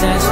to